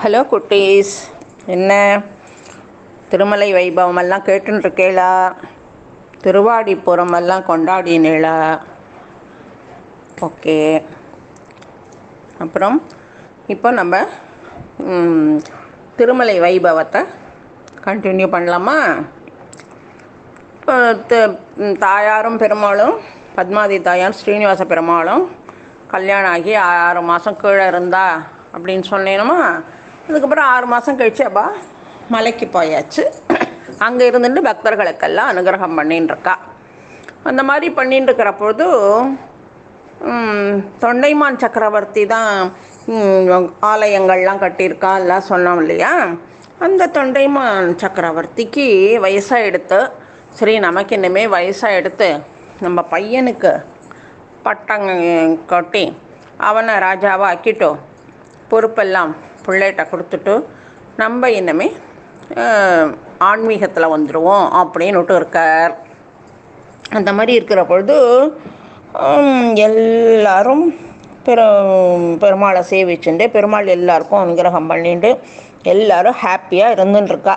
Hello குட்டீஸ். என்ன? திருமலை வைபவம் எல்லாம் கேட்டுருக்கேளா திருவாடிப்புறம் எல்லாம் கொண்டாடினேளா? ஓகே. அப்புறம் இப்போ நம்ம திருமலை வைபவத்தை கண்டினியூ பண்ணலாமா? தாயாரும் பெருமாளும் பத்மாதி தாயார் ஸ்ரீனிவாச பெருமாளும் கல்யாணம் ஆகி ஆறு மாதம் கீழே இருந்தா அப்படின்னு சொன்னேனுமா? அதுக்கப்புறம் ஆறு மாதம் கழிச்சு அப்பா மலைக்கு போயாச்சு. அங்கே இருந்துட்டு பக்தர்களுக்கெல்லாம் அனுகிரகம் பண்ணின்னு இருக்கா அந்த மாதிரி பண்ணிட்டு இருக்கிற பொழுது தொண்டைமான் சக்கரவர்த்தி தான் ஆலயங்கள்லாம் கட்டியிருக்கா எல்லாம் சொன்னோம் இல்லையா? அந்த தொண்டைமான் சக்கரவர்த்திக்கு வயசாக எடுத்து சரி நமக்கு இன்னுமே வயசாக எடுத்து நம்ம பையனுக்கு பட்டங்க கட்டி அவனை ராஜாவாக ஆக்கிட்டோம் பொறுப்பெல்லாம் பிள்ளைகிட்ட கொடுத்துட்டு நம்ம இனிமே ஆன்மீகத்தில் வந்துடுவோம் அப்படின்னுட்டு இருக்கார். அந்த மாதிரி இருக்கிற பொழுது எல்லாரும் பெரு பெருமாளை சேவிச்சுண்டு பெருமாள் எல்லாருக்கும் அனுகிரகம் பண்ணிட்டு எல்லாரும் ஹாப்பியாக இருந்துட்டுருக்கா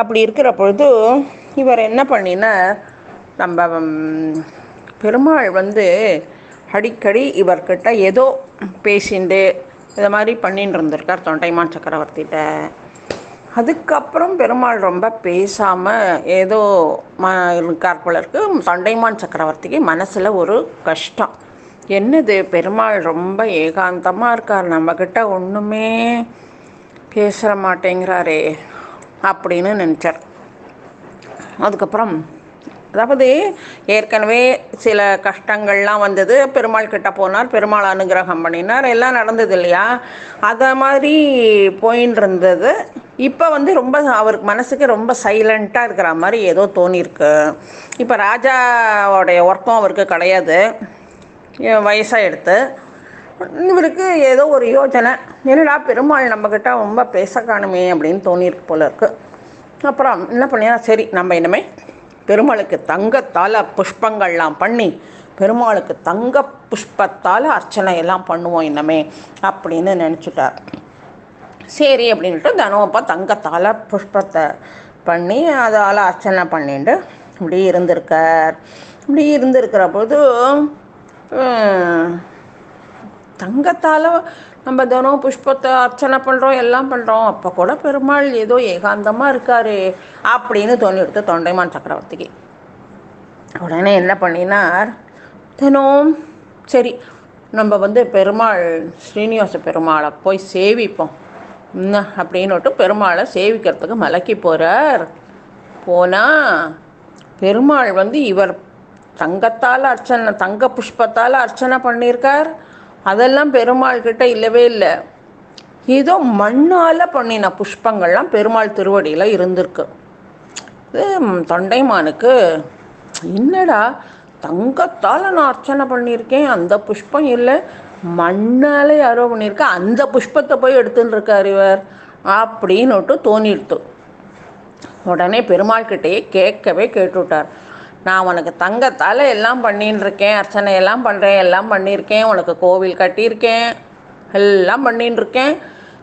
அப்படி இருக்கிற பொழுது இவர் என்ன பண்ணினார்? நம்ம பெருமாள் வந்து அடிக்கடி இவர்கிட்ட ஏதோ பேசிண்டு இதை மாதிரி பண்ணின்னு இருந்திருக்கார் தொண்டைமான் சக்கரவர்த்திகிட்ட அதுக்கப்புறம் பெருமாள் ரொம்ப பேசாமல் ஏதோ ம இருக்கார் தொண்டைமான் சக்கரவர்த்திக்கு மனசில் ஒரு கஷ்டம். என்னது பெருமாள் ரொம்ப ஏகாந்தமாக இருக்கார். நம்மக்கிட்ட ஒன்றுமே பேச மாட்டேங்கிறாரே அப்படின்னு நினச்சார். அதுக்கப்புறம் அதாவது ஏற்கனவே சில கஷ்டங்கள்லாம் வந்தது. பெருமாள் கிட்ட போனார். பெருமாள் அனுகிரகம் பண்ணினார். எல்லாம் நடந்தது இல்லையா? அதை மாதிரி போயின்னு இருந்தது இப்போ வந்து ரொம்ப அவருக்கு மனசுக்கு ரொம்ப சைலண்ட்டாக இருக்கிற மாதிரி ஏதோ தோணியிருக்கு. இப்போ ராஜாவோடைய ஒர்க்கும் அவருக்கு கிடையாது. வயசாக எடுத்து. இவருக்கு ஏதோ ஒரு யோஜனை. என்னடா பெருமாள் நம்மக்கிட்ட ரொம்ப பேச காணுமே அப்படின்னு தோணியிருக்கு போல இருக்குது அப்புறம் என்ன பண்ணியா? சரி நம்ம இனிமே பெருமாளுக்கு தங்கத்தால் புஷ்பங்கள்லாம் பண்ணி பெருமாளுக்கு தங்க புஷ்பத்தால் அர்ச்சனை எல்லாம் பண்ணுவோம் இன்னமே அப்படின்னு நினச்சிட்டார். சரி அப்படின்ட்டு தினம் தங்கத்தால் புஷ்பத்தை பண்ணி அதால் அர்ச்சனை பண்ணிட்டு இப்படி இருந்திருக்கார். இப்படி இருந்திருக்கிற போது தங்கத்தால் நம்ம தினம் புஷ்பத்தை அர்ச்சனை பண்ணுறோம் எல்லாம் பண்ணுறோம் அப்போ கூட பெருமாள் ஏதோ ஏகாந்தமாக இருக்காரு அப்படின்னு தோணிடுத்து தொண்டைமான் சக்கரவர்த்திக்கு. உடனே என்ன பண்ணினார்? தினம் சரி நம்ம வந்து பெருமாள் ஸ்ரீனிவாச பெருமாளை போய் சேவிப்போம். என்ன அப்படின்னுட்டு பெருமாளை சேவிக்கிறதுக்கு மலைக்கு போகிறார் போனால் பெருமாள் வந்து இவர் தங்கத்தால் அர்ச்சனை தங்க புஷ்பத்தால் அர்ச்சனை பண்ணியிருக்கார். அதெல்லாம் பெருமாள் கிட்ட இல்லவே இல்லை. ஏதோ மண்ணால் பண்ணின புஷ்பங்கள்லாம் பெருமாள் திருவடியில் இருந்திருக்கு. இது தொண்டைமானுக்கு என்னடா தங்கத்தால் நான் அர்ச்சனை பண்ணியிருக்கேன் அந்த புஷ்பம் இல்லை மண்ணால் யாரோ பண்ணியிருக்கேன் அந்த புஷ்பத்தை போய் எடுத்துன்னு இருக்கார் இவர் அப்படின்னுட்டு தோணிடுத்து. உடனே பெருமாள் கிட்டேயே கேட்கவே கேட்டுவிட்டார். நான் உனக்கு தங்கத்தால் எல்லாம் பண்ணின்னு இருக்கேன் அர்ச்சனை எல்லாம் பண்ணுறேன் எல்லாம் பண்ணியிருக்கேன் உனக்கு கோவில் கட்டியிருக்கேன் எல்லாம் பண்ணின்னு இருக்கேன்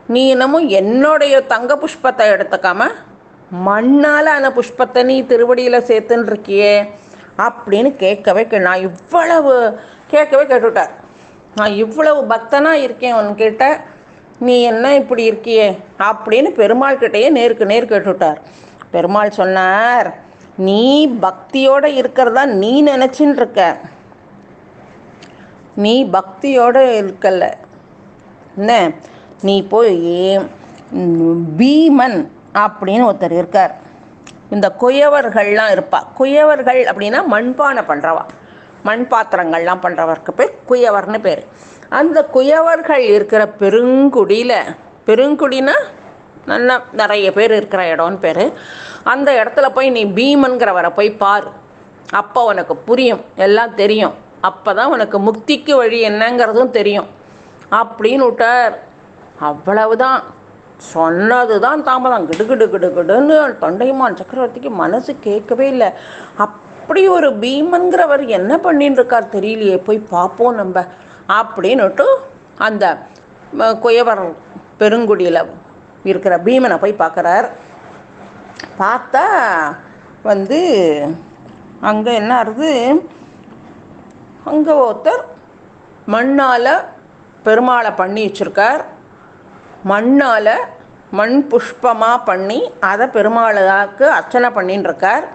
நீ இன்னமும் என்னுடைய தங்க புஷ்பத்தை எடுத்துக்காம மண்ணால் அந்த புஷ்பத்தை நீ திருவடியில் சேர்த்துன்னு இருக்கியே அப்படின்னு கேட்கவே கே நான் இவ்வளவு கேட்கவே கேட்டுவிட்டார் நான் இவ்வளவு பக்தனாக இருக்கேன் உன்கிட்ட நீ என்ன இப்படி இருக்கியே அப்படின்னு பெருமாள் கிட்டேயே நேருக்கு நேர் கேட்டுவிட்டார் பெருமாள் சொன்னார் நீ பக்தியோட இருக்கிறதா நீ நினச்சின்னு இருக்க நீ பக்தியோட இருக்கல. என்ன? நீ போய் பீமன் அப்படின்னு ஒருத்தர் இருக்கார். இந்த குயவர்கள்லாம் இருப்பா. குயவர்கள் அப்படின்னா மண்பானை பண்ணுறவா மண் பாத்திரங்கள்லாம் பண்ணுறவருக்கு பேர் குயவர்னு பேர். அந்த குயவர்கள் இருக்கிற பெருங்குடியில் பெருங்குடினா நல்லா நிறைய பேர் இருக்கிற இடம்னு பேர். அந்த இடத்துல போய் நீ பீமன்கிறவரை போய் பார். அப்போ உனக்கு புரியும். எல்லாம் தெரியும். அப்போ தான் உனக்கு முக்திக்கு வழி என்னங்கிறதும் தெரியும். அப்படின்னு விட்டார். அவ்வளவுதான். சொன்னது தான் தாமதம் கிடுகிடு கிடுகிடுன்னு தொண்டைமான் சக்கரவர்த்திக்கு மனசு கேட்கவே இல்லை. அப்படி ஒரு பீமன்கிறவர் என்ன பண்ணின்னு இருக்கார் தெரியலையே. போய் பார்ப்போம் நம்ம. அப்படின்னுட்டு அந்த குயவர் பெருங்குடியில் இருக்கிற பீமனை போய் பார்க்குறார். பார்த்தா வந்து அங்கே என்ன ஆகுது அங்கே ஒருத்தர் மண்ணால் பெருமாளை பண்ணி வச்சுருக்கார். மண்ணால் மண் புஷ்பமாக பண்ணி அதை பெருமாளுக்கு அர்ச்சனை பண்ணின்னு இருக்கார்.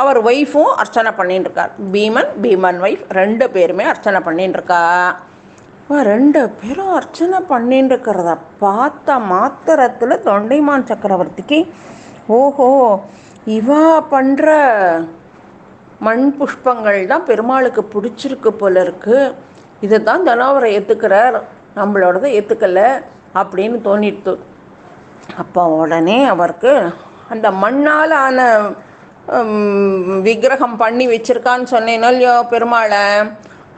அவர் ஒய்ஃபும் அர்ச்சனை பண்ணின்னு இருக்கார். பீமன் பீமன் ஒய்ஃப் ரெண்டு பேருமே அர்ச்சனை பண்ணின்னு இருக்கா. அவ ரெண்டு பேரும் அர்ச்சனை பண்ணின்னு இருக்கிறத பார்த்த மாத்திரத்தில் தொண்டைமான் சக்கரவர்த்திக்கு ஓஹோ இவா பண்ணுற மண் புஷ்பங்கள் தான் பெருமாளுக்கு பிடிச்சிருக்கு போல இருக்கு. இதை தான் தனோவரை ஏற்றுக்கிறார் நம்மளோடத ஏற்றுக்கல அப்படின்னு தோணிட்டு. அப்போ உடனே அவருக்கு அந்த மண்ணால் ஆன விக்கிரகம் பண்ணி வச்சிருக்கான்னு சொன்னேனோ இல்லையோ பெருமாளை?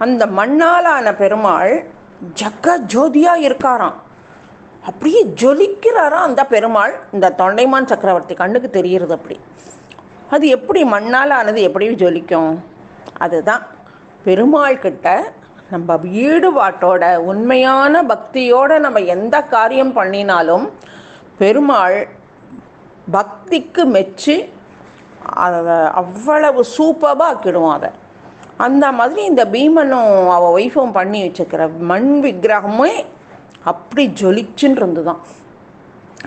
அந்த மண்ணாலான பெருமாள் ஜக்க ஜோதியாக இருக்காராம். அப்படியே ஜொலிக்கிறாராம் அந்த பெருமாள்? இந்த தொண்டைமான் சக்கரவர்த்தி கண்ணுக்கு தெரிகிறது அப்படி. அது எப்படி மண்ணால் ஆனது எப்படி ஜொலிக்கும்? அதுதான் பெருமாள் கிட்ட நம்ம ஈடுபாட்டோட உண்மையான பக்தியோட நம்ம எந்த காரியம் பண்ணினாலும் பெருமாள் பக்திக்கு மெச்சு அதை அவ்வளவு சூப்பராக ஆக்கிடுவோம் அதை அந்த மாதிரி இந்த பீமனும் அவள் ஒய்ஃபும் பண்ணி வச்சுக்கிற மண் விக்கிரகமே அப்படி ஜொலிச்சுன்னு இருந்துதான்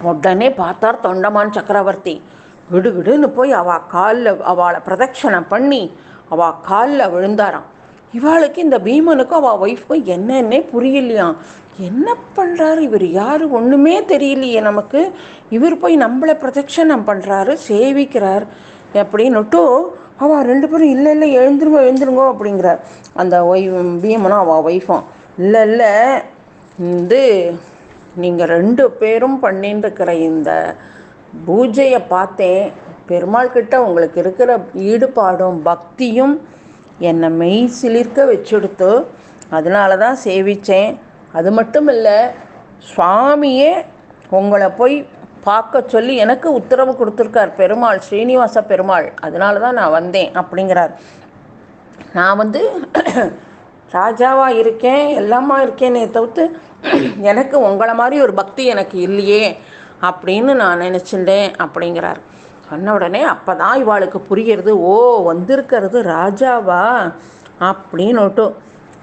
உடனே பார்த்தார் தொண்டமான் சக்கரவர்த்தி. விடு விடுன்னு போய் அவள் காலில் அவளை பிரதட்சணம் பண்ணி அவள் காலில் விழுந்தாராம். இவாளுக்கு இந்த பீமனுக்கும் அவள் ஒய்ஃப்க்கும் என்னன்னே புரியலையாம் என்ன பண்ணுறாரு இவர்? யார்? ஒன்றுமே தெரியலையே நமக்கு. இவர் போய் நம்மளை பிரதட்சணம் பண்ணுறாரு சேவிக்கிறார். அப்படின்னுட்டு அவள் ரெண்டு பேரும் இல்லை இல்லை எழுந்துருங்க எழுந்துருங்கோ அப்படிங்கிறார் அந்த ஒய் பீமனும் அவள் ஒய்ஃபும் இல்லை இல்லை வந்து நீங்கள் ரெண்டு பேரும் பண்ணிட்டுருக்கிற இந்த பூஜையை பார்த்தேன் பெருமாள் கிட்ட உங்களுக்கு இருக்கிற ஈடுபாடும் பக்தியும் என்னை மெய் சிலிர்க்க வச்சுடுத்து அதனால தான் சேவித்தேன் அது மட்டும் இல்லை சுவாமியே உங்களை போய் பார்க்க சொல்லி எனக்கு உத்தரவு கொடுத்துருக்கார் பெருமாள் ஸ்ரீனிவாச பெருமாள். அதனால தான் நான் வந்தேன் அப்படிங்கிறார். நான் வந்து ராஜாவாக இருக்கேன் எல்லாமா இருக்கேனே தவிர்த்து எனக்கு உங்களை மாதிரி ஒரு பக்தி எனக்கு இல்லையே அப்படின்னு நான் நினச்சிட்டேன் அப்படிங்கிறார். சொன்ன உடனே அப்போ தான் இவாளுக்கு புரிகிறது ஓ வந்திருக்கிறது ராஜாவா அப்படின்னுட்டு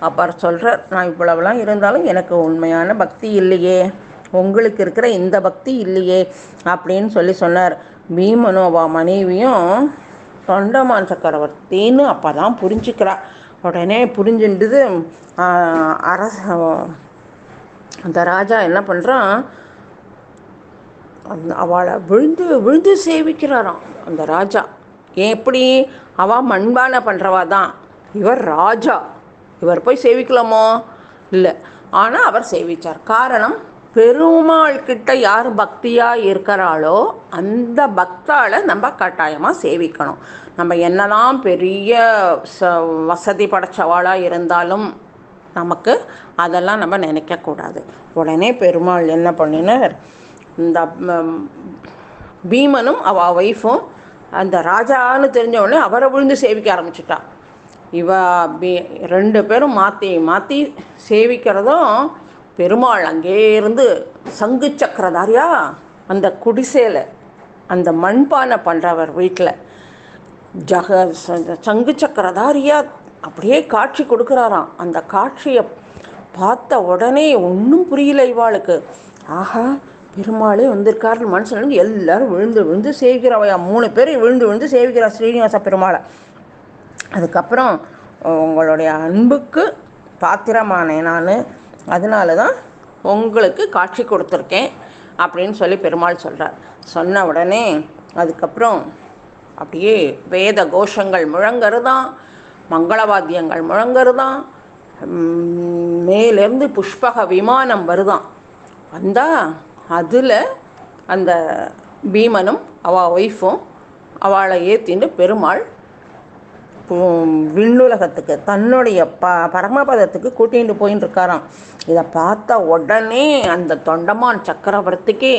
அப்புறம் சொல்கிறார் நான் இவ்வளவுலாம் இருந்தாலும் எனக்கு உண்மையான பக்தி இல்லையே. உங்களுக்கு இருக்கிற இந்த பக்தி இல்லையே அப்படின்னு சொல்லி சொன்னார். பீமனோவா மனைவியும் தொண்டமான் சக்கரவர்த்தின்னு அப்போ தான் புரிஞ்சுக்கிறா. உடனே புரிஞ்சுட்டுது அரச அந்த ராஜா என்ன பண்ணுறான் அந்த அவளை விழுந்து விழுந்து சேவிக்கிறாராம் அந்த ராஜா. ஏன் எப்படி அவ மண்பானை பண்ணுறவா தான். இவர் ராஜா. இவர் போய் சேவிக்கலாமோ? இல்லை. ஆனால் அவர் சேவிச்சார். காரணம் பெருமாள் கிட்ட யார் பக்தியாக இருக்கிறாளோ அந்த பக்தாளை நம்ம கட்டாயமாக சேவிக்கணும். நம்ம என்னதான் பெரிய ச வசதி படைச்சவாளாக இருந்தாலும் நமக்கு அதெல்லாம் நம்ம நினைக்கக்கூடாது உடனே பெருமாள் என்ன பண்ணினார்? இந்த பீமனும் அவ ஒய்ஃபும் அந்த ராஜான்னு தெரிஞ்ச உடனே அவரை விழுந்து சேவிக்க ஆரம்பிச்சிட்டா. இவ பி ரெண்டு பேரும் மாற்றி மாற்றி சேவிக்கிறதும் பெருமாள் அங்கேருந்து சங்கு சக்கரதாரியா? அந்த குடிசையில் அந்த மண்பானை பண்ணுறவர் வீட்டில் ஜக ச- சங்கு சக்கரதாரியா? அப்படியே காட்சி கொடுக்குறாராம். அந்த காட்சியை பார்த்த உடனே ஒன்றும் புரியல இவாளுக்கு. ஆஹா பெருமாளே வந்திருக்காருன்னு மனுஷன் எல்லாரும் விழுந்து விழுந்து சேவிக்கிறவையா? மூணு பேர் விழுந்து விழுந்து சேவிக்கிறா ஸ்ரீனிவாச பெருமாளை. அதுக்கப்புறம் உங்களுடைய அன்புக்கு பாத்திரமானேன் நான். அதனால தான் உங்களுக்கு காட்சி கொடுத்துருக்கேன் அப்படின்னு சொல்லி பெருமாள் சொல்கிறார் சொன்ன உடனே அதுக்கப்புறம் அப்படியே வேத கோஷங்கள் முழங்கறதான் மங்களவாத்தியங்கள் முழங்கறதான் மேலேருந்து புஷ்பக விமானம் வருதான். வந்தால் அதில் அந்த பீமனும் அவள் ஒய்ஃபும் அவளை ஏற்றின்னு பெருமாள் விண்ணுலகத்துக்கு தன்னுடைய ப பரமபதத்துக்கு கூட்டிகிட்டு போயின்னு இருக்காராம். இதை பார்த்த உடனே அந்த தொண்டமான் சக்கரவர்த்திக்கு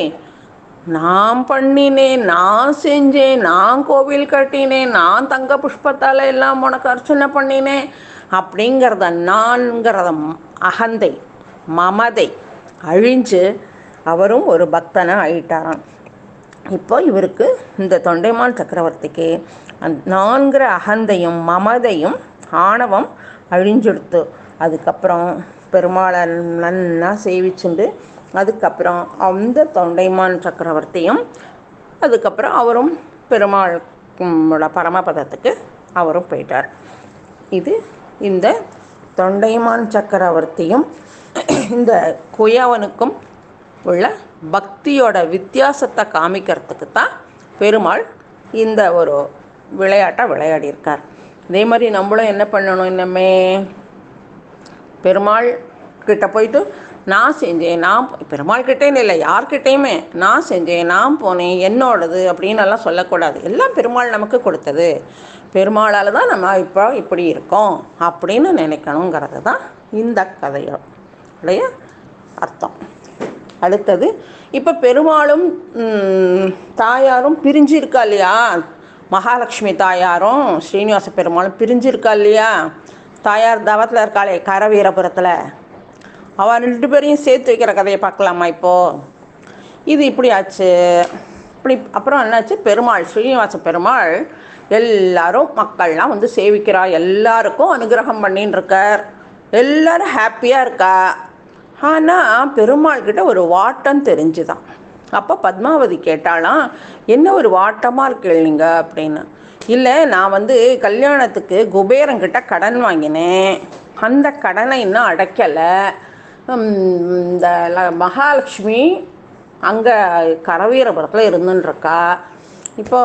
நான் பண்ணினேன் நான் செஞ்சேன் நான் கோவில் கட்டினேன் நான் தங்க புஷ்பத்தால் எல்லாம் உனக்கு அர்ச்சனை பண்ணினேன் அப்படிங்கிறத நான்கிறத அகந்தை மமதை அழிஞ்சு அவரும் ஒரு பக்தனை ஆயிட்டாராம். இப்போ இவருக்கு இந்த தொண்டைமான் சக்கரவர்த்திக்கு நான்கிற அகந்தையும் மமதையும் ஆணவம் அழிஞ்செடுத்து அதுக்கப்புறம் பெருமாளை நல்லா சேவிச்சுண்டு அதுக்கப்புறம் அந்த தொண்டைமான் சக்கரவர்த்தியும் அதுக்கப்புறம் அவரும் பெருமாள் பரமபதத்துக்கு அவரும் போயிட்டார். இது இந்த தொண்டைமான் சக்கரவர்த்தியும் இந்த குயவனுக்கும் உள்ள பக்தியோட வித்தியாசத்தை காமிக்கிறதுக்கு தான் பெருமாள் இந்த ஒரு விளையாட்டை விளையாடியிருக்கார் இதே மாதிரி நம்மளும் என்ன பண்ணணும் இன்னமே? பெருமாள் கிட்ட போயிட்டு நான் செஞ்சேன் நான் பெருமாள் கிட்டேன்னு இல்லை யார்கிட்டேயுமே நான் செஞ்சேன் நான் போனேன் என்னோடது அப்படின்னு எல்லாம் சொல்லக்கூடாது. எல்லாம் பெருமாள் நமக்கு கொடுத்தது. பெருமாளால் தான் நம்ம இப்போ இப்படி இருக்கோம் அப்படின்னு நினைக்கணுங்கிறது தான் இந்த கதையோடைய அர்த்தம். அடுத்தது இப்போ பெருமாளும் தாயாரும் பிரிஞ்சு இருக்கா இல்லையா? மகாலட்சுமி தாயாரும் ஸ்ரீனிவாச பெருமாளும் பிரிஞ்சிருக்கா இல்லையா? தாயார் தவத்தில் இருக்காளே கரவீரபுரத்தில். அவள் ரெண்டு பேரையும் சேர்த்து வைக்கிற கதையை பார்க்கலாமா இப்போது இது இப்படி ஆச்சு. இப்படி அப்புறம் என்னாச்சு? பெருமாள் ஸ்ரீனிவாச பெருமாள் எல்லாரும் மக்கள்லாம் வந்து சேவிக்கிறா. எல்லாருக்கும் அனுகிரகம் பண்ணின்னு இருக்கார் எல்லாரும் ஹாப்பியாக இருக்கா? ஆனால் பெருமாள் கிட்ட ஒரு வாட்டம் தெரிஞ்சுதான். அப்போ பத்மாவதி கேட்டாலாம் என்ன ஒரு வாட்டமாக இருக்கு நீங்க அப்படின்னு. இல்லை நான் வந்து கல்யாணத்துக்கு குபேரங்கிட்ட கடன் வாங்கினேன். அந்த கடனை இன்னும் அடைக்கலை. இந்த மகாலட்சுமி அங்கே கரவீரபுரத்தில் இருந்துன்னு இப்போ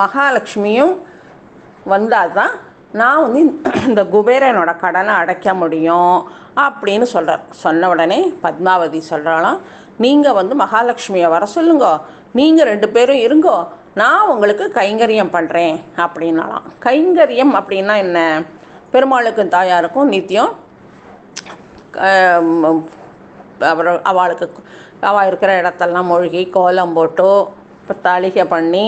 மகாலட்சுமியும் வந்தால் தான் நான் வந்து இந்த குபேரனோட கடனை அடைக்க முடியும் அப்படின்னு சொல்கிறார் சொன்ன உடனே பத்மாவதி சொல்கிறாலாம் நீங்கள் வந்து மகாலட்சுமியை வர சொல்லுங்க. நீங்கள் ரெண்டு பேரும் இருங்கோ. நான் உங்களுக்கு கைங்கரியம் பண்ணுறேன் அப்படின்னாலாம் கைங்கரியம் அப்படின்னா என்ன? பெருமாளுக்கும் தாயாருக்கும் நித்தியம். அவர் அவளுக்கு அவள் இருக்கிற இடத்தெல்லாம் மூழ்கி கோலம் போட்டு இப்போ தாளிகை பண்ணி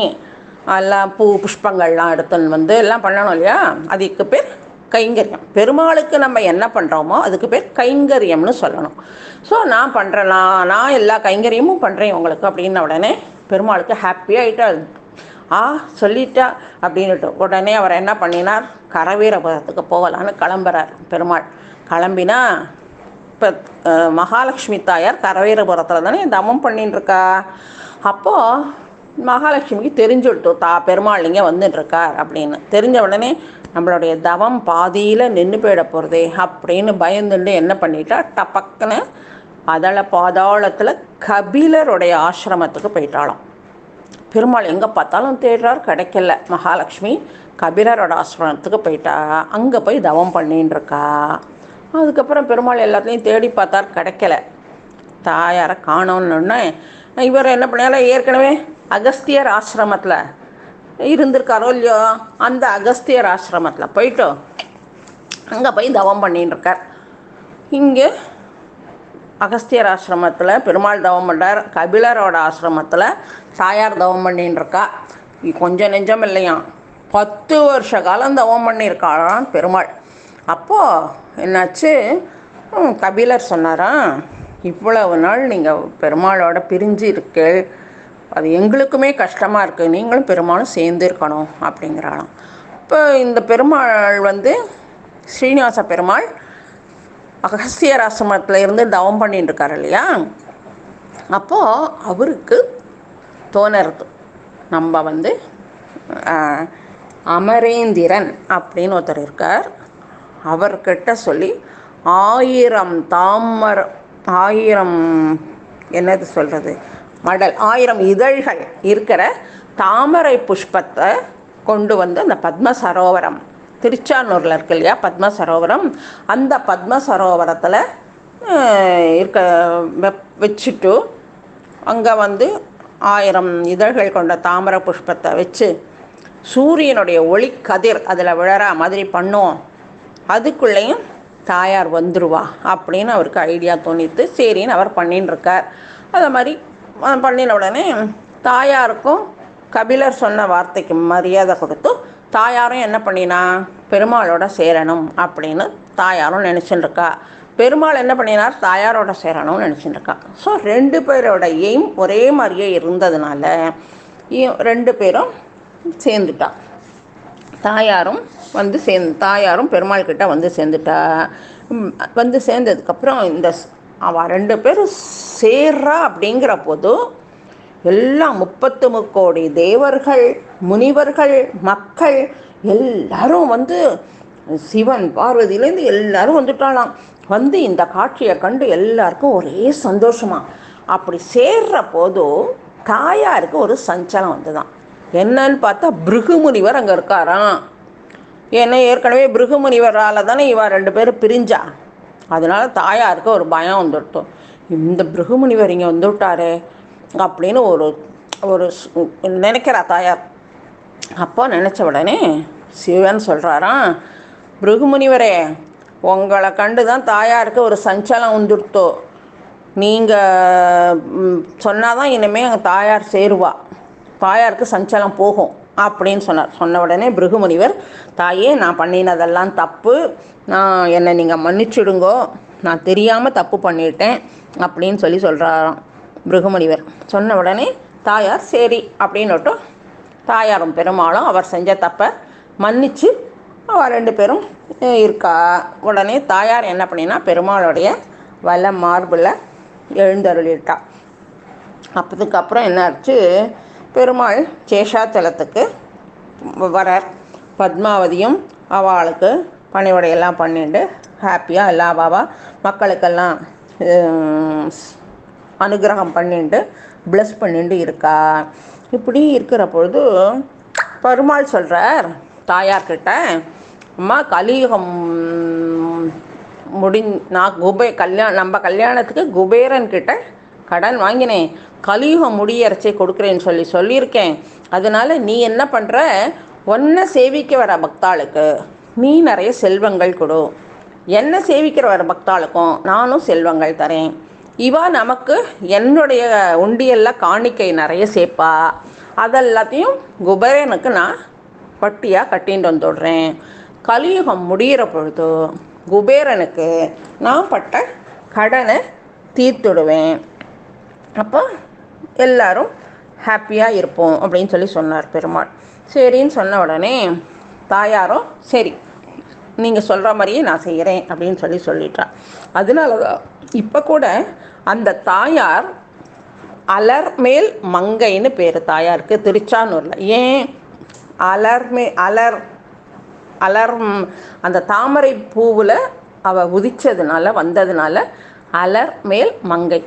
எல்லாம் பூ புஷ்பங்கள்லாம் எடுத்துன்னு வந்து எல்லாம் பண்ணணும் இல்லையா? அதுக்கு பேர் கைங்கரியம். பெருமாளுக்கு நம்ம என்ன பண்ணுறோமோ அதுக்கு பேர் கைங்கரியம்னு சொல்லணும். ஸோ நான் பண்ணுறேன் நான் நான் எல்லா கைங்கரியமும் பண்ணுறேன் உங்களுக்கு அப்படின்ன உடனே பெருமாளுக்கு ஹாப்பியாகிட்டா ஆ சொல்லிட்டா அப்படின்னுட்டு. உடனே அவர் என்ன பண்ணினார்? கரவீரபுரத்துக்கு போகலான்னு கிளம்புறார் பெருமாள். கிளம்பினா இப்போ மகாலட்சுமி தாயார் கரவீரபுரத்தில் தானே தமம் பண்ணின்னு இருக்கா அப்போது மகாலட்சுமிக்கு தெரிஞ்சுடுத்து தா பெருமாள் இங்கே வந்துட்டுருக்கார் அப்படின்னு. தெரிஞ்ச உடனே நம்மளுடைய தவம் பாதியில் நின்று போயிட போகிறதே அப்படின்னு பயந்துட்டு என்ன பண்ணிட்டா டப்பக்குன்னு அதள பாதாளத்தில் கபிலருடைய ஆசிரமத்துக்கு போயிட்டாளாம். பெருமாள் எங்கே பார்த்தாலும் தேடுறார் கிடைக்கல. மகாலட்சுமி கபிலரோட ஆசிரமத்துக்கு போயிட்டா அங்கே போய் தவம் பண்ணின்னு இருக்கா. அதுக்கப்புறம் பெருமாள் எல்லாத்தையும் தேடி பார்த்தார் கிடைக்கல. தாயாரை காணோன்னு இவர் என்ன பண்ணாலும் ஏற்கனவே அகஸ்தியர் ஆசிரமத்தில் இருந்திருக்காரோ இல்லையோ அந்த அகஸ்தியர் ஆசிரமத்தில் போயிட்டு அங்கே போய் தவம் பண்ணின்னு இருக்கார். இங்கே அகஸ்தியர் ஆசிரமத்தில் பெருமாள் தவம் பண்ணுறார் கபிலரோட ஆசிரமத்தில் தாயார் தவம் பண்ணின்னு இருக்கா. கொஞ்சம் நெஞ்சம் இல்லையாம் பத்து வருஷ காலம் தவம் பண்ணியிருக்காளாம் பெருமாள். அப்போது என்னாச்சு? கபிலர் சொன்னாராம் இவ்வளவு நாள் நீங்கள் பெருமாளோட பிரிஞ்சு இருக்கு அது எங்களுக்குமே கஷ்டமாக இருக்குது நீங்களும் பெருமாளும் சேர்ந்து இருக்கணும் அப்படிங்கிறாளாம். இப்போ இந்த பெருமாள் வந்து ஸ்ரீனிவாச பெருமாள் அகஸ்தியர் ஆசிரமத்தில் இருந்து தவம் பண்ணிட்டு இருக்கார் இல்லையா? அப்போது அவருக்கு தோணறது. நம்ம வந்து அமரேந்திரன் அப்படின்னு ஒருத்தர் இருக்கார். அவர்கிட்ட சொல்லி ஆயிரம் தாமர ஆயிரம் என்னது சொல்கிறது மடல் ஆயிரம் இதழ்கள் இருக்கிற தாமரை புஷ்பத்தை கொண்டு வந்து அந்த பத்ம சரோவரம் திருச்சானூரில் இருக்கு இல்லையா பத்ம சரோவரம் அந்த பத்ம சரோவரத்தில் இருக்க வச்சுட்டு அங்கே வந்து ஆயிரம் இதழ்கள் கொண்ட தாமரை புஷ்பத்தை வச்சு சூரியனுடைய ஒளி கதிர் அதில் விழற மாதிரி பண்ணுவோம். அதுக்குள்ளேயும் தாயார் வந்துருவா அப்படின்னு அவருக்கு ஐடியா தோணித்து சரின்னு அவர் பண்ணின்னு இருக்கார். அதை மாதிரி பண்ணின உடனே தாயாருக்கும் கபிலர் சொன்ன வார்த்தைக்கு மரியாதை கொடுத்து தாயாரும் என்ன பண்ணினா பெருமாளோட சேரணும் அப்படின்னு தாயாரும் நினச்சின்னு இருக்கா பெருமாள் என்ன பண்ணினார்? தாயாரோட சேரணும்னு நினச்சிட்டுருக்கா ஸோ ரெண்டு பேரோட எய்ம் ஒரே மாதிரியே இருந்ததுனால ரெண்டு பேரும் சேர்ந்துட்டா. தாயாரும் வந்து சேர்ந்து தாயாரும் பெருமாள் கிட்ட வந்து சேர்ந்துட்டா. வந்து சேர்ந்ததுக்கப்புறம் இந்த அவன் ரெண்டு பேரும் சேர்றா அப்படிங்கிற போது எல்லாம் முப்பத்து முக்கோடி தேவர்கள் முனிவர்கள் மக்கள் எல்லாரும் வந்து சிவன் பார்வதியிலேருந்து எல்லாரும் வந்துட்டாளாம். வந்து இந்த காட்சியை கண்டு எல்லாருக்கும் ஒரே சந்தோஷமா. அப்படி சேர்ற போது தாயாருக்கு ஒரு சஞ்சலம் வந்துதான். என்னன்னு பார்த்தா பிருகு முனிவர் அங்கே இருக்காராம். ஏன்னா ஏற்கனவே பிருகு முனிவரால் தானே இவா ரெண்டு பேரும் பிரிஞ்சா. அதனால தாயாருக்கு ஒரு பயம் வந்துட்டோம் இந்த பிருகுமுனிவர் இங்கே வந்துவிட்டாரே அப்படின்னு ஒரு ஒரு நினைக்கிறா தாயார். அப்போ நினச்ச உடனே சிவன் சொல்கிறாராம் பிருகுமுனிவரே உங்களை கண்டு தான் தாயாருக்கு ஒரு சஞ்சலம் வந்துடுத்தோ. நீங்கள் சொன்னால் தான் இனிமேல் எங்கள் தாயார் சேருவா. தாயாருக்கு சஞ்சலம் போகும். அப்படின்னு சொன்னார். சொன்ன உடனே பிருகுமுனிவர் தாயே நான் பண்ணினதெல்லாம் தப்பு. நான் என்னை நீங்கள் மன்னிச்சிடுங்கோ. நான் தெரியாமல் தப்பு பண்ணிட்டேன் அப்படின்னு சொல்லி சொல்கிறாராம் பிருகுமுனிவர். சொன்ன உடனே தாயார் சரி அப்படின்னுட்டும் தாயாரும் பெருமாளும் அவர் செஞ்ச தப்பை மன்னிச்சு அவர் ரெண்டு பேரும் இருக்கா? உடனே தாயார் என்ன பண்ணினா பெருமாளுடைய வல மார்பில் எழுந்தருளிட்டா. அப்பதுக்கப்புறம் என்ன ஆச்சு? பெருமாள் சேஷாச்சலத்துக்கு வரார் பத்மாவதியும் அவளுக்கு பணிவடையெல்லாம் பண்ணிட்டு ஹாப்பியாக எல்லா பாபா மக்களுக்கெல்லாம் அனுகிரகம் பண்ணிட்டு ப்ளஸ் பண்ணிட்டு இருக்கா. இப்படி இருக்கிற பொழுது பெருமாள் சொல்கிறார் தாயார்கிட்ட அம்மா கலியுகம் முடி நான் குபே கல்யாணம் நம்ம கல்யாணத்துக்கு குபேரன்கிட்ட கடன் வாங்கினேன். கலியுகம் முடியரச்சை கொடுக்குறேன்னு சொல்லி சொல்லியிருக்கேன். அதனால நீ என்ன பண்ணுற ஒன்றை சேவிக்க வர பக்தாளுக்கு நீ நிறைய செல்வங்கள் கொடு. என்ன சேவிக்கிற வர பக்தாளுக்கும் நானும் செல்வங்கள் தரேன். இவா நமக்கு என்னுடைய உண்டியல்ல காணிக்கை நிறைய சேர்ப்பா. அதெல்லாத்தையும் குபேரனுக்கு நான் பட்டியாக கட்டின்னு வந்துடுறேன் கலியுகம் முடிகிற பொழுது குபேரனுக்கு நான் பட்ட கடனை தீர்த்துடுவேன். அப்போ எல்லாரும் ஹாப்பியாக இருப்போம் அப்படின்னு சொல்லி சொன்னார் பெருமாள். சரின்னு சொன்ன உடனே தாயாரும் சரி நீங்கள் சொல்கிற மாதிரியே நான் செய்கிறேன் அப்படின்னு சொல்லி சொல்லிட்டா. அதனால தான் இப்போ கூட அந்த தாயார் அலர் மேல் மங்கைன்னு பேர் தாயாருக்கு திருச்சானூரில். ஏன்? அலர் மே அலர் அலர் அந்த தாமரை பூவில் அவள் உதிச்சதுனால வந்ததுனால அலர் மேல் மங்கை.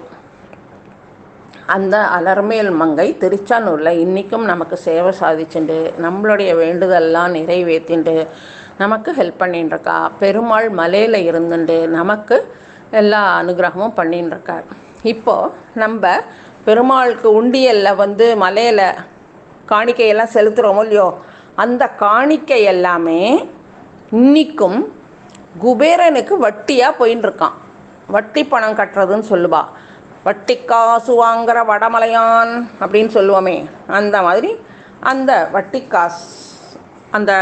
அந்த அலர்மேல் மங்கை திருச்சானூரில் இன்றைக்கும் நமக்கு சேவை சாதிச்சுண்டு நம்மளுடைய வேண்டுதல்லாம் நிறைவேற்றிண்டு நமக்கு ஹெல்ப் பண்ணிட்டுருக்கா பெருமாள் மலையில் இருந்துண்டு நமக்கு எல்லா அனுகிரகமும் பண்ணிட்டுருக்கார் இப்போது நம்ம பெருமாளுக்கு உண்டியல்ல வந்து மலையில் காணிக்கையெல்லாம் செலுத்துகிறோமோ இல்லையோ அந்த காணிக்கை எல்லாமே இன்றைக்கும் குபேரனுக்கு வட்டியாக போயின்னு இருக்கான் வட்டி பணம் கட்டுறதுன்னு சொல்லுவாள் வட்டி காசு வாங்குற வடமலையான் அப்படின்னு சொல்லுவோமே அந்த மாதிரி அந்த வட்டி காசு அந்த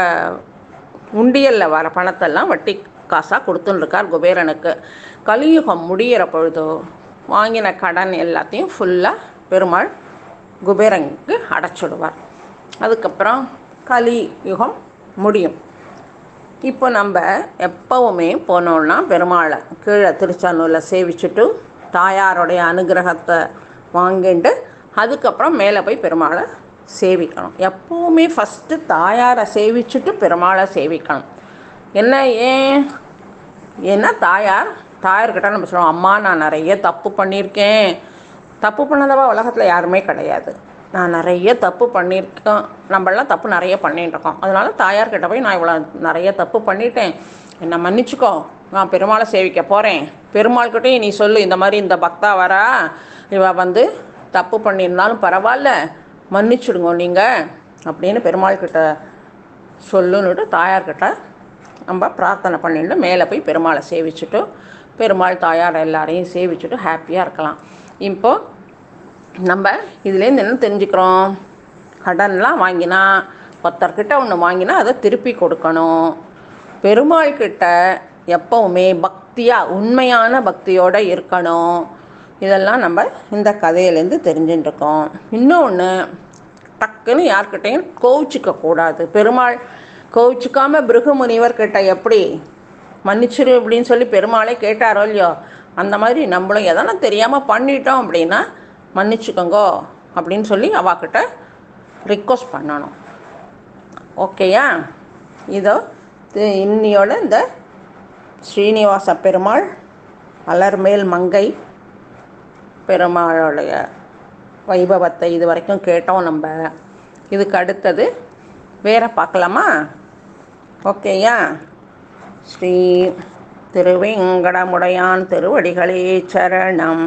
உண்டியலில் வர பணத்தெல்லாம் வட்டி காசாக கொடுத்துன்னு குபேரனுக்கு. கலியுகம் முடியிற பொழுதோ வாங்கின கடன் எல்லாத்தையும் ஃபுல்லாக பெருமாள் குபேரனுக்கு அடைச்சிடுவார். அதுக்கப்புறம் கலியுகம் முடியும். இப்போ நம்ம எப்பவுமே போனோம்னா பெருமாளை கீழே திருச்சானூரில் சேவிச்சுட்டு தாயாருடைய அனுகிரகத்தை வாங்கிட்டு அதுக்கப்புறம் மேலே போய் பெருமாளை சேவிக்கணும். எப்போவுமே ஃபஸ்ட்டு தாயாரை சேவிச்சுட்டு பெருமாளை சேவிக்கணும். என்ன ஏன்? ஏன்னா தாயார் தாயார்கிட்ட நம்ம சொல்லுவோம் அம்மா நான் நிறைய தப்பு பண்ணியிருக்கேன். தப்பு பண்ணதவா உலகத்தில் யாருமே கிடையாது. நான் நிறைய தப்பு பண்ணியிருக்கேன். நம்மளாம் தப்பு நிறைய பண்ணிட்டு அதனால தாயார்கிட்ட போய் நான் இவ்வளோ நிறைய தப்பு பண்ணிட்டேன். என்னை மன்னிச்சுக்கோ. நான் பெருமாளை சேவிக்க போகிறேன் பெருமாள்கிட்டையும் நீ சொல்லு இந்த மாதிரி இந்த பக்தா வரா இவ வந்து தப்பு பண்ணியிருந்தாலும் பரவாயில்ல மன்னிச்சுடுங்க நீங்கள் அப்படின்னு பெருமாள்கிட்ட சொல்லுன்னுட்டு தாயார்கிட்ட நம்ம பிரார்த்தனை பண்ணிட்டு மேலே போய் பெருமாளை சேவிச்சுட்டு பெருமாள் தாயார் எல்லாரையும் சேவிச்சுட்டு ஹாப்பியாக இருக்கலாம். இப்போது நம்ம இதுலேருந்து என்ன தெரிஞ்சுக்கிறோம்? கடன்லாம் வாங்கினா ஒருத்தர்கிட்ட ஒன்று வாங்கினா அதை திருப்பி கொடுக்கணும். பெருமாள் கிட்ட எப்பவுமே பக்தியாக உண்மையான பக்தியோடு இருக்கணும். இதெல்லாம் நம்ம இந்த கதையிலேருந்து தெரிஞ்சுட்டுருக்கோம். இன்னொன்று டக்குன்னு யார்கிட்டையும் கோவிச்சிக்க கூடாது. பெருமாள் கோவிச்சிக்காமல் பிருகு முனிவர்கிட்ட எப்படி மன்னிச்சிரு அப்படின்னு சொல்லி பெருமாளே கேட்டாரோ இல்லையோ அந்த மாதிரி நம்மளும் எதனா தெரியாமல் பண்ணிட்டோம் அப்படின்னா மன்னிச்சுக்கோங்கோ அப்படின்னு சொல்லி அவாக்கிட்ட ரிக்வஸ்ட் பண்ணணும். ஓகேயா இதோ இன்னியோட இந்த ஸ்ரீனிவாச பெருமாள் அலர்மேல் மங்கை பெருமாளுடைய வைபவத்தை இது வரைக்கும் கேட்டோம் நம்ம. இதுக்கு அடுத்தது வேற பார்க்கலாமா? ஓகேயா? ஸ்ரீ திருவேங்கடமுடையான் திருவடிகளே சரணம்.